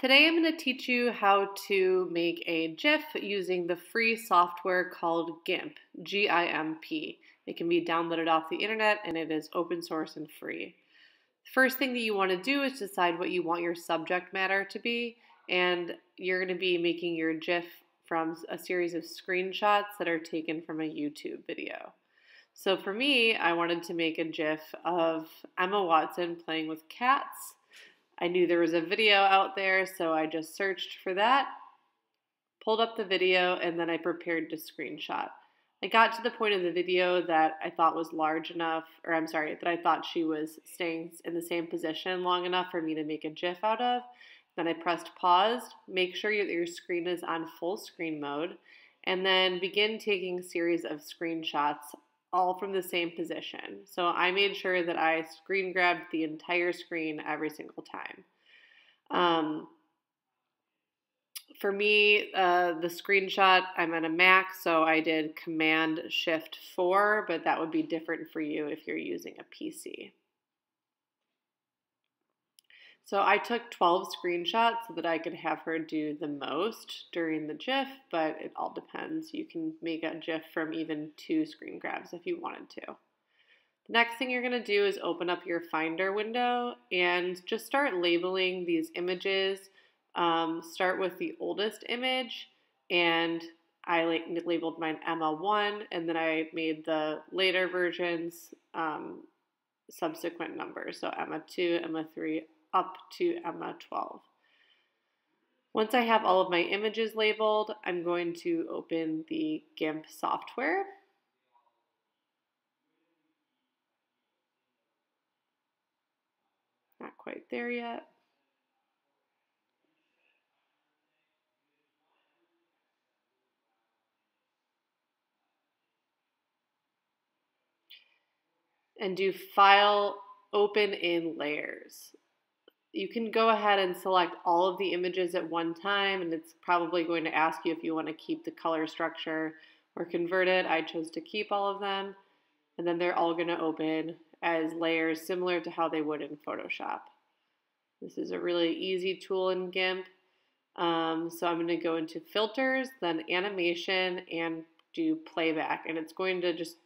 Today I'm going to teach you how to make a GIF using the free software called GIMP, G-I-M-P. It can be downloaded off the internet and it is open source and free. First thing that you want to do is decide what you want your subject matter to be and you're going to be making your GIF from a series of screenshots that are taken from a YouTube video. So for me, I wanted to make a GIF of Emma Watson playing with cats I knew there was a video out there, so I just searched for that, pulled up the video, and then I prepared to screenshot. I got to the point of the video that I thought was large enough, or I'm sorry, that I thought she was staying in the same position long enough for me to make a GIF out of. Then I pressed pause, make sure that your screen is on full screen mode, and then begin taking a series of screenshots all from the same position. So I made sure that I screen grabbed the entire screen every single time. Um, for me, uh, the screenshot, I'm on a Mac, so I did Command Shift 4, but that would be different for you if you're using a PC. So I took 12 screenshots so that I could have her do the most during the GIF, but it all depends. You can make a GIF from even two screen grabs if you wanted to. The next thing you're going to do is open up your Finder window and just start labeling these images. Um, start with the oldest image, and I labeled mine Emma 1, and then I made the later versions um, subsequent numbers. So Emma 2, Emma 3, up to Emma 12. Once I have all of my images labeled, I'm going to open the GIMP software. Not quite there yet. And do File Open in Layers you can go ahead and select all of the images at one time and it's probably going to ask you if you want to keep the color structure or convert it. I chose to keep all of them and then they're all going to open as layers similar to how they would in Photoshop. This is a really easy tool in GIMP. Um, so I'm going to go into filters, then animation, and do playback. And it's going to just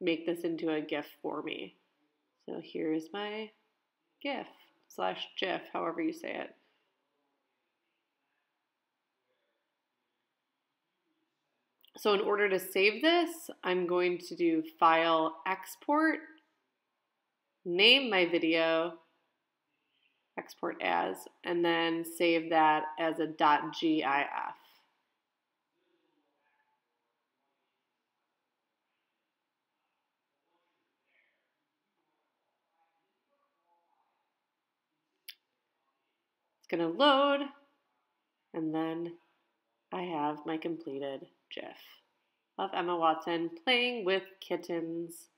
make this into a GIF for me. So here's my GIF slash GIF, however you say it. So in order to save this, I'm going to do File Export, name my video, export as, and then save that as a .gif. going to load, and then I have my completed GIF of Emma Watson playing with kittens.